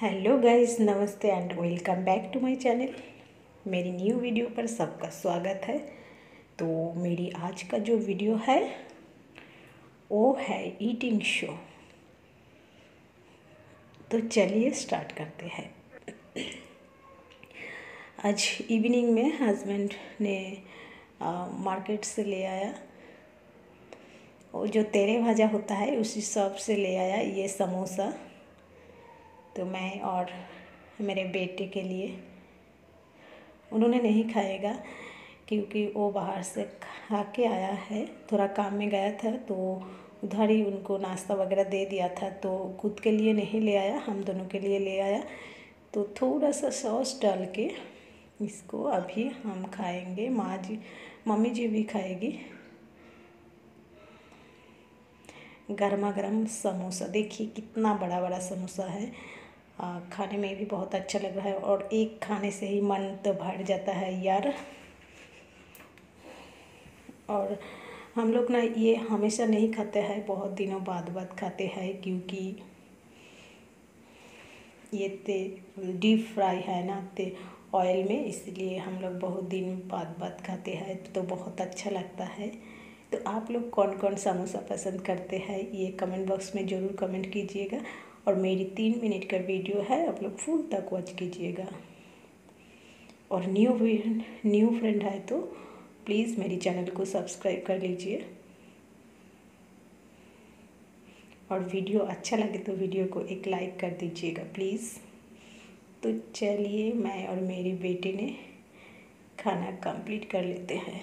Hello guys namaste and welcome back to my channel. मेरी new video पर सबका स्वागत है। तो मेरी आज का जो वीडियो है वो है ईटिंग शो तो चलिए स्टार्ट करते हैं। आज इवनिंग में हस्बैंड ने आ, मार्केट से ले आया। वो जो तेरे भाजा होता है उसी शॉप से ले आया ये समोसा। तो मैं और मेरे बेटे के लिए। उन्होंने नहीं खाएगा क्योंकि वो बाहर से खा के आया है। थोड़ा काम में गया था तो उधर ही उनको नाश्ता वगैरह दे दिया था तो खुद के लिए नहीं ले आया, हम दोनों के लिए ले आया। तो थोड़ा सा सॉस डाल के इसको अभी हम खाएँगे। माँ जी, मम्मी जी भी खाएगी। गर्मा गर्म समोसा, देखिए कितना बड़ा बड़ा समोसा है। खाने में भी बहुत अच्छा लग रहा है और एक खाने से ही मन तो भर जाता है यार। और हम लोग ना ये हमेशा नहीं खाते हैं, बहुत दिनों बाद बाद खाते हैं क्योंकि ये ते डीप फ्राई है ना ते ऑयल में, इसलिए हम लोग बहुत दिन बाद बाद खाते हैं तो बहुत अच्छा लगता है। तो आप लोग कौन कौन समोसा पसंद करते हैं, ये कमेंट बॉक्स में ज़रूर कमेंट कीजिएगा। और मेरी तीन मिनट का वीडियो है, आप लोग फुल तक वॉच कीजिएगा। और न्यू न्यू फ्रेंड है तो प्लीज़ मेरी चैनल को सब्सक्राइब कर लीजिए। और वीडियो अच्छा लगे तो वीडियो को एक लाइक कर दीजिएगा प्लीज़ तो चलिए, मैं और मेरी बेटी ने खाना कंप्लीट कर लेते हैं।